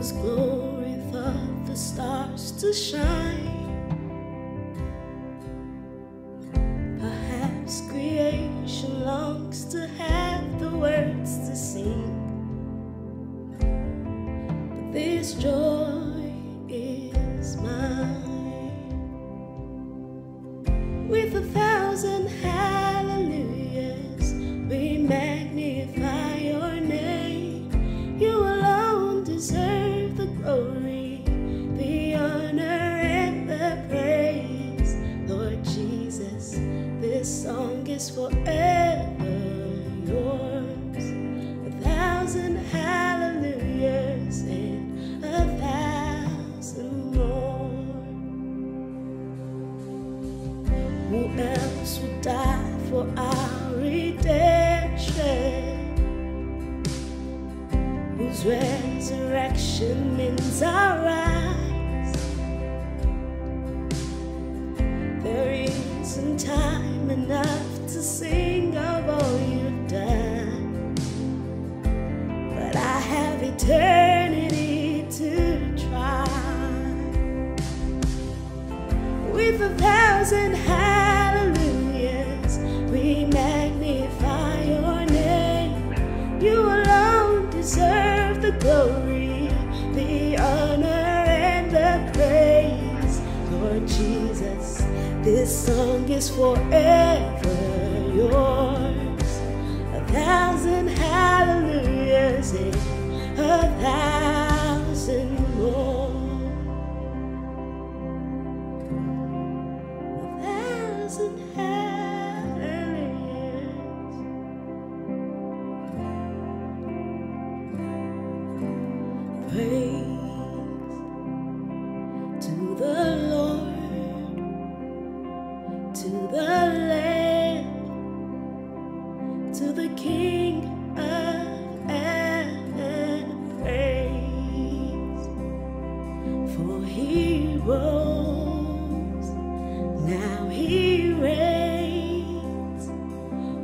was glory for the stars to shine. This song is forever yours. A thousand hallelujahs and a thousand more. Who else would die for our redemption? Whose resurrection means our rise? Eternity to try with a thousand hallelujahs, we magnify your name. You alone deserve the glory, the honor, and the praise. Lord Jesus, this song is forever yours. A thousand hallelujahs a thousand more. A thousand. Praise to the Lord, to the Lamb, to the King for He rose, now He reigns.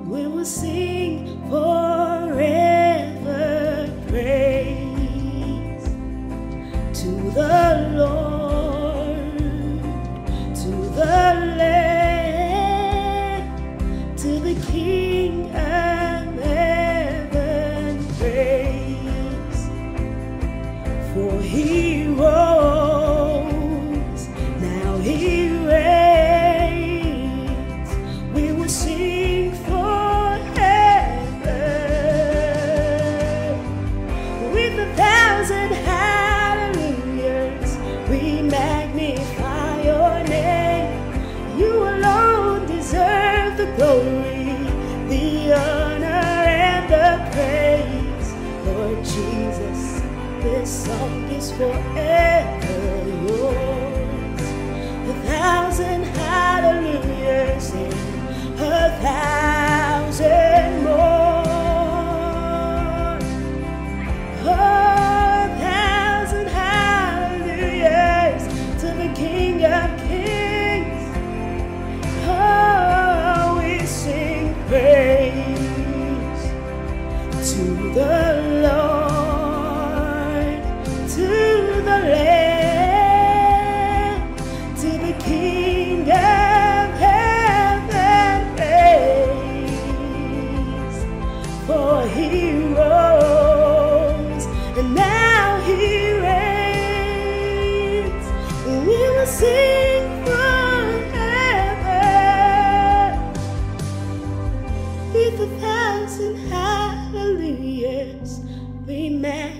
We will sing forever praise to the Lord, to the Lamb, to the King of heaven praise. For he glory, the honor, and the praise. Lord Jesus, this song is forever yours. A thousand hallelujahs and a thousand more. A thousand hallelujahs to the King of Kings.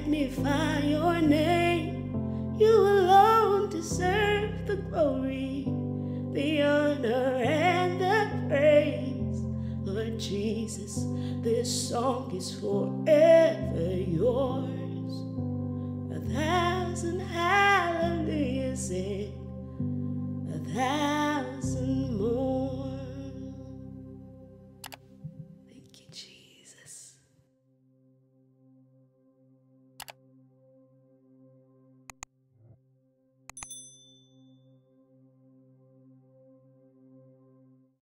Magnify your name. You alone deserve the glory, the honor, and the praise. Lord Jesus, this song is forever yours. A thousand hallelujahs a thousand